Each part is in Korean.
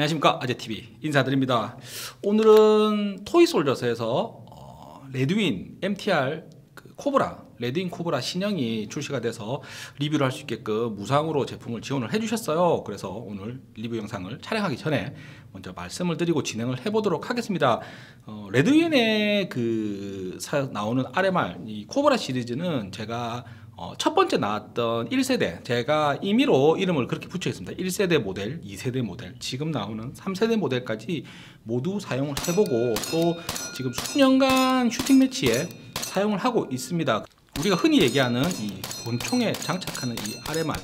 안녕하십니까. 아재TV 인사드립니다. 오늘은 토이솔저스에서 어, 레드윈 MTR 그 코브라 레드윈 코브라 신형이 출시가 돼서 리뷰를 할 수 있게끔 무상으로 제품을 지원을 해주셨어요. 그래서 오늘 리뷰 영상을 촬영하기 전에 먼저 말씀을 드리고 진행을 해보도록 하겠습니다. 어, 레드윈의 그 사, 나오는 RMR 이 코브라 시리즈는 제가 어, 첫 번째 나왔던 1세대. 제가 임의로 이름을 그렇게 붙여봤습니다. 1세대 모델, 2세대 모델. 지금 나오는 3세대 모델까지 모두 사용을 해보고 또 지금 수년간 슈팅 매치에 사용을 하고 있습니다. 우리가 흔히 얘기하는 이 권총에 장착하는 이 RMR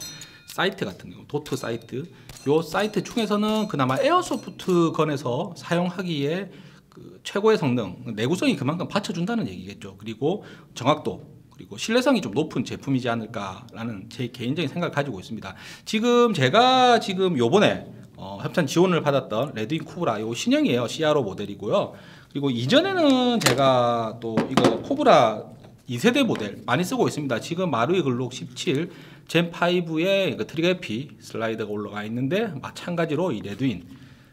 sight 같은 경우 dot sight. 요 sight 중에서는 그나마 airsoft gun에서 사용하기에 그 최고의 성능 내구성이 그만큼 받쳐준다는 얘기겠죠. 그리고 정확도 그리고 신뢰성이 좀 높은 제품이지 않을까라는 제 개인적인 생각을 가지고 있습니다. 지금 제가 지금 요번에 어, 협찬 지원을 받았던 레드윈 코브라 요 신형이에요. CRO 모델이고요. 그리고 이전에는 제가 또 이거 코브라 2세대 모델 많이 쓰고 있습니다. 지금 마루이 글록 17 Gen5에 그 트리거피 슬라이드가 올라가 있는데 마찬가지로 이 레드윈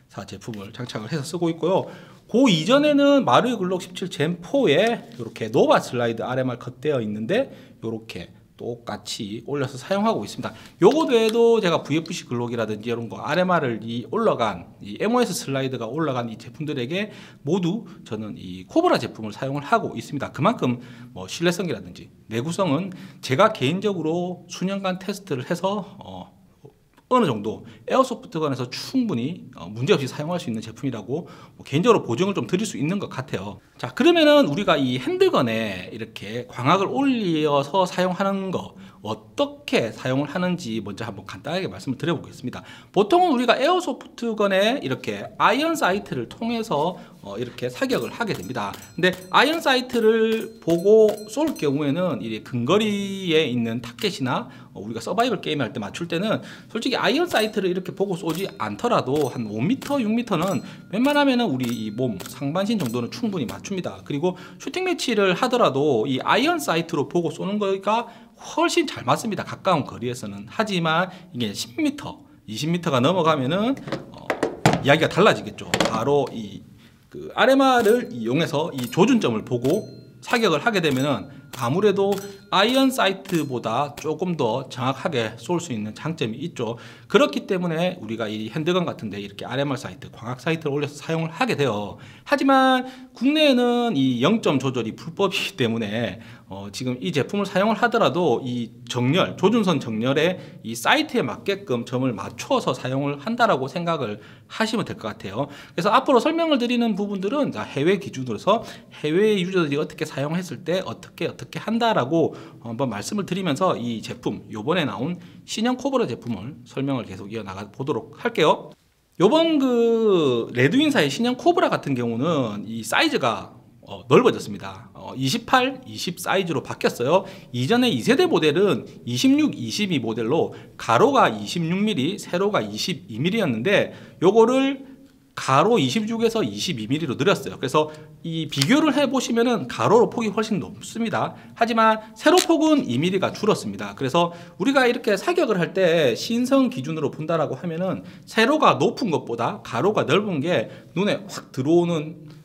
사 제품을 장착을 해서 쓰고 있고요. 그 이전에는 마루이 글록 17 Gen4에 이렇게 노바 슬라이드 RMR cut되어 있는데 이렇게 똑같이 올려서 사용하고 있습니다. 요거 외에도 제가 VFC 글록이라든지 이런 거 RMR을 이 올라간 이 MOS 슬라이드가 올라간 이 제품들에게 모두 저는 이 코브라 제품을 사용을 하고 있습니다. 그만큼 뭐 신뢰성이라든지 내구성은 제가 개인적으로 수년간 테스트를 해서 어 어느 정도 에어소프트건에서 충분히 어, 문제 없이 사용할 수 있는 제품이라고 뭐 개인적으로 보증을 좀 드릴 수 있는 것 같아요. 자 그러면은 우리가 이 핸들건에 이렇게 광학을 올려서 사용하는 거 어떻게 사용을 하는지 먼저 한번 간단하게 말씀을 드려보겠습니다 보통은 우리가 airsoft gun에 이렇게 iron sight를 통해서 어, 이렇게 사격을 하게 됩니다 근데 iron sight를 보고 쏠 경우에는 이 근거리에 있는 타켓이나 어, 우리가 서바이벌 게임 할 때 맞출 때는 솔직히 iron sight를 이렇게 보고 쏘지 않더라도 한 5m, 6m는 웬만하면은 우리 이 몸 상반신 정도는 충분히 맞춥니다. 그리고 슈팅 매치를 하더라도 이 iron sight로 보고 쏘는 거가 훨씬 잘 맞습니다. 가까운 거리에서는. 하지만 이게 10m, 20m가 넘어가면은 어, 이야기가 달라지겠죠. 바로 이 그 RMR을 이용해서 이 조준점을 보고 사격을 하게 되면은 아무래도 iron sight보다 조금 더 정확하게 쏠 수 있는 장점이 있죠 그렇기 때문에 우리가 이 handgun 같은데 이렇게 RMR sight 광학 sight를 올려서 사용을 하게 돼요 하지만 국내에는 이 0점 조절이 불법이기 때문에 어 지금 이 제품을 사용을 하더라도 이 정렬 조준선 정렬에 이 사이트에 맞게끔 점을 맞춰서 사용을 한다라고 생각을 하시면 될 것 같아요. 그래서 앞으로 설명을 드리는 부분들은 해외 기준으로서 해외 유저들이 어떻게 사용했을 때 어떻게 어떻게 한다라고 한번 말씀을 드리면서 이 제품 요번에 나온 신형 코브라 제품을 설명을 계속 이어나가 보도록 할게요. 요번 그 레드윈사의 신형 코브라 같은 경우는 이 사이즈가 어, 넓어졌습니다. 어, 28, 20 사이즈로 바뀌었어요. 이전에 2세대 모델은 26, 22 모델로 가로가 26mm, 세로가 22mm였는데 요거를 가로 26에서 22mm로 늘렸어요. 그래서 이 비교를 해보시면 은 가로로 폭이 훨씬 높습니다. 하지만 세로 폭은 2mm가 줄었습니다. 그래서 우리가 이렇게 사격을 할 때 신성 기준으로 본다라고 하면 은 세로가 높은 것보다 가로가 넓은 게 눈에 확 들어오는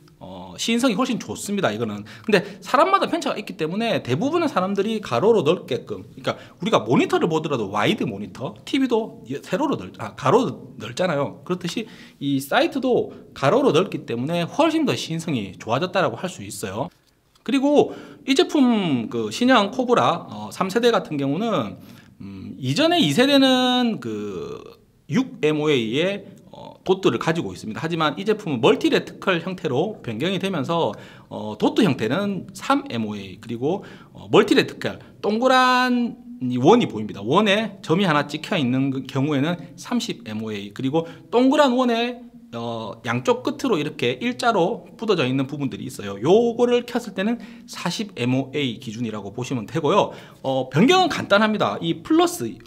시인성이 훨씬 좋습니다. 이거는. 근데 사람마다 편차가 있기 때문에 대부분의 사람들이 가로로 넓게끔 그러니까 우리가 모니터를 보더라도 와이드 모니터, TV도 세로로 넓, 아, 가로로 넓잖아요. 그렇듯이 이 sight도 가로로 넓기 때문에 훨씬 더 시인성이 좋아졌다라고 할 수 있어요. 그리고 이 제품 그 신형 코브라 어, 3세대 같은 경우는 음, 이전에 2세대는 그 6MOA의 도트를 가지고 있습니다. 하지만 이 제품은 multi reticle 형태로 변경이 되면서 어, 도트 형태는 3MOA 그리고 어, multi reticle 동그란 원이 보입니다. 원에 점이 하나 찍혀 있는 그 경우에는 30MOA 그리고 동그란 원에 어, 양쪽 끝으로 이렇게 일자로 뻗어져 있는 부분들이 있어요. 요거를 켰을 때는 40MOA 기준이라고 보시면 되고요. 어, 변경은 간단합니다. 이 플러스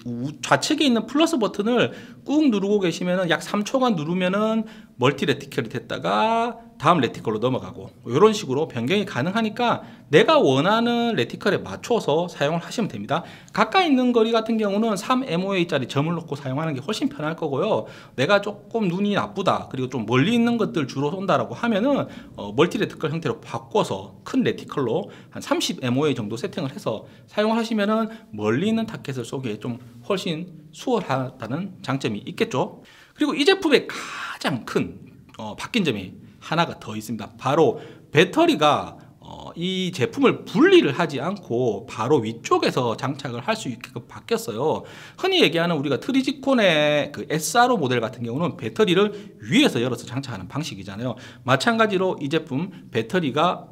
좌측에 있는 플러스 버튼을 꾹 누르고 계시면은 약 3초간 누르면은 multi reticle이 됐다가 다음 reticle로 넘어가고 이런 식으로 변경이 가능하니까 내가 원하는 reticle에 맞춰서 사용을 하시면 됩니다. 가까이 있는 거리 같은 경우는 3MOA짜리 점을 놓고 사용하는 게 훨씬 편할 거고요. 내가 조금 눈이 나쁘다 그리고 좀 멀리 있는 것들 주로 쏜다라고 하면은 어, multi reticle 형태로 바꿔서 큰 reticle로 한 30MOA 정도 세팅을 해서 사용을 하시면은 멀리 있는 타켓을 쏘기에 좀 훨씬 수월하다는 장점이 있겠죠. 그리고 이 제품의 가장 큰 어, 바뀐 점이 하나가 더 있습니다. 바로 배터리가 어, 이 제품을 분리를 하지 않고 바로 위쪽에서 장착을 할 수 있게끔 바뀌었어요. 흔히 얘기하는 우리가 트리지콘의 그 SRO 모델 같은 경우는 배터리를 위에서 열어서 장착하는 방식이잖아요. 마찬가지로 이 제품 배터리가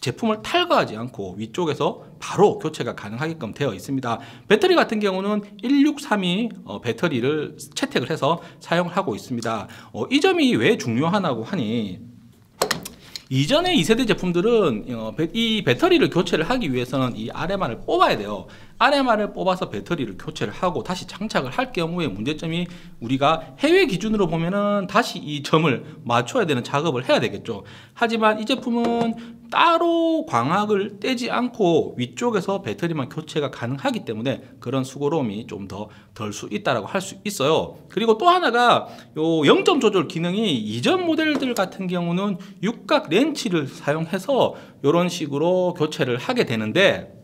제품을 탈거하지 않고 위쪽에서 바로 교체가 가능하게끔 되어 있습니다. 배터리 같은 경우는 1632 어, 배터리를 채택을 해서 사용을 하고 있습니다. 어, 이 점이 왜 중요하다고 하니 이전의 2세대 제품들은 어, 배- 이 배터리를 교체를 하기 위해서는 이 RMR을 뽑아야 돼요. RMR을 뽑아서 배터리를 교체를 하고 다시 장착을 할 경우에 문제점이 우리가 해외 기준으로 보면은 다시 이 점을 맞춰야 되는 작업을 해야 되겠죠. 하지만 이 제품은 따로 광학을 떼지 않고 위쪽에서 배터리만 교체가 가능하기 때문에 그런 수고로움이 좀 더 덜 수 있다라고 할 수 있어요. 그리고 또 하나가 요 0점 조절 기능이 이전 모델들 같은 경우는 육각 렌치를 사용해서 이런 식으로 교체를 하게 되는데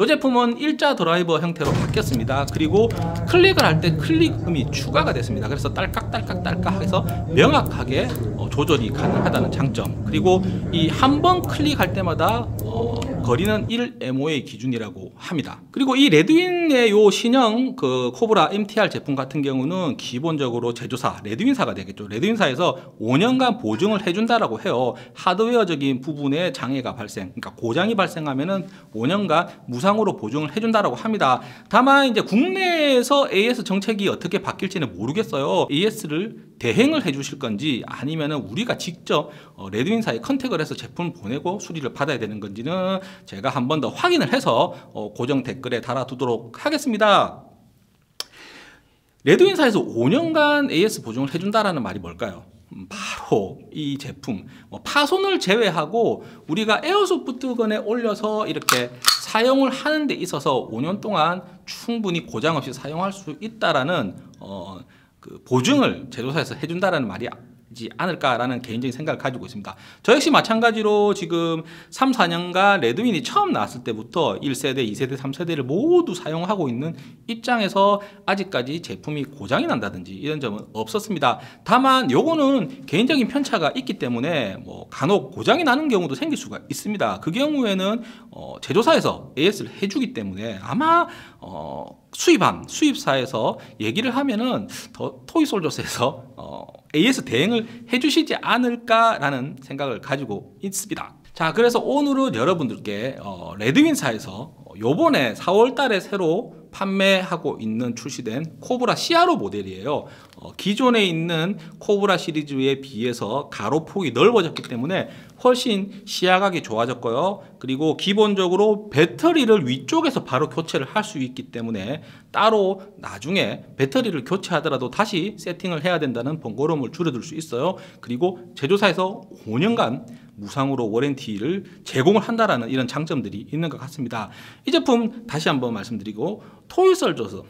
이 제품은 일자 드라이버 형태로 바뀌었습니다. 그리고 클릭을 할 때 클릭음이 추가가 됐습니다. 그래서 딸깍딸깍딸깍 해서 명확하게 어, 조절이 가능하다는 장점. 그리고 이 한 번 클릭할 때마다 어, 거리는 1MO의 기준이라고 합니다. 그리고 이 레드윈의 요 신형 그 코브라 MTR 제품 같은 경우는 기본적으로 제조사 레드윈사가 되겠죠. 레드윈사에서 5년간 보증을 해준다라고 해요. 하드웨어적인 부분에 장애가 발생, 그러니까 고장이 발생하면은 5년간 무상으로 보증을 해준다라고 합니다. 다만 이제 국내에서 AS 정책이 어떻게 바뀔지는 모르겠어요. AS를 대행을 해주실 건지 아니면은 우리가 직접 어, 레드윈사에 컨택을 해서 제품 보내고 수리를 받아야 되는 건지는 제가 한 번 더 확인을 해서 어, 고정 댓글에 달아두도록 하겠습니다. 레드윈사에서 5년간 AS 보증을 해준다라는 말이 뭘까요? 음, 바로 이 제품 뭐 파손을 제외하고 우리가 에어소프트건에 올려서 이렇게 사용을 하는 데 있어서 5년 동안 충분히 고장 없이 사용할 수 있다라는 어, 그 보증을 제조사에서 해준다라는 말이 지 않을까라는 개인적인 생각을 가지고 있습니다. 저 역시 마찬가지로 지금 3, 4년간 레드윈이 처음 나왔을 때부터 1세대, 2세대, 3세대를 모두 사용하고 있는 입장에서 아직까지 제품이 고장이 난다든지 이런 점은 없었습니다. 다만 요거는 개인적인 편차가 있기 때문에 뭐 간혹 고장이 나는 경우도 생길 수가 있습니다. 그 경우에는 어, 제조사에서 AS를 해주기 때문에 아마 어, 수입함 수입사에서 얘기를 하면은 더 토이솔저스에서 어, AS 대행을 해주시지 않을까라는 생각을 가지고 있습니다. 자, 그래서 오늘은 여러분들께 어, 레드윈사에서 어, 요번에 4월달에 새로 판매하고 있는 출시된 코브라 CRO 모델이에요. 어, 기존에 있는 코브라 시리즈에 비해서 가로폭이 넓어졌기 때문에 훨씬 시야각이 좋아졌고요. 그리고 기본적으로 배터리를 위쪽에서 바로 교체를 할 수 있기 때문에 따로 나중에 배터리를 교체하더라도 다시 세팅을 해야 된다는 번거로움을 줄여줄 수 있어요. 그리고 제조사에서 5년간 무상으로 warranty를 제공을 한다라는 이런 장점들이 있는 것 같습니다. 이 제품 다시 한번 말씀드리고 토이솔저스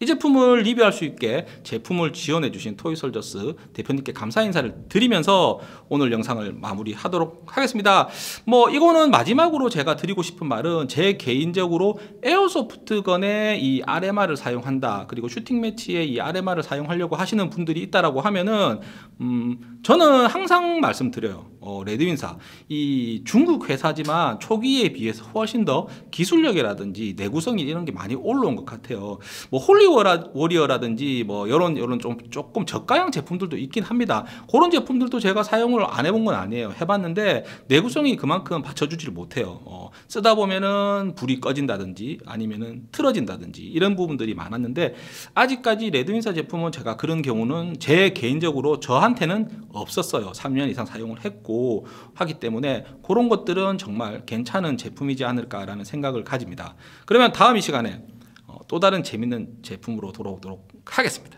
이 제품을 리뷰할 수 있게 제품을 지원해 주신 토이솔저스 대표님께 감사 인사를 드리면서 오늘 영상을 마무리하도록 하겠습니다. 뭐 이거는 마지막으로 제가 드리고 싶은 말은 제 개인적으로 airsoft gun에 이 RMR을 사용한다. 그리고 슈팅 매치에 이 RMR을 사용하려고 하시는 분들이 있다라고 하면은 음 저는 항상 말씀드려요. 어, 레드윈사 이 중국 회사지만 초기에 비해서 훨씬 더 기술력이라든지 내구성이 이런 게 많이 올라온 것 같아요. 뭐 홀리워라 워리어라든지 뭐 이런 이런 좀 조금 저가형 제품들도 있긴 합니다. 그런 제품들도 제가 사용을 안 해본 건 아니에요. 해봤는데 내구성이 그만큼 받쳐주지를 못해요. 어, 쓰다 보면은 불이 꺼진다든지 아니면은 틀어진다든지 이런 부분들이 많았는데 아직까지 레드윈사 제품은 제가 그런 경우는 제 개인적으로 저한테는 없었어요. 3년 이상 사용을 했고 하기 때문에 그런 것들은 정말 괜찮은 제품이지 않을까라는 생각을 가집니다. 그러면 다음 이 시간에 어, 또 다른 재밌는 제품으로 돌아오도록 하겠습니다.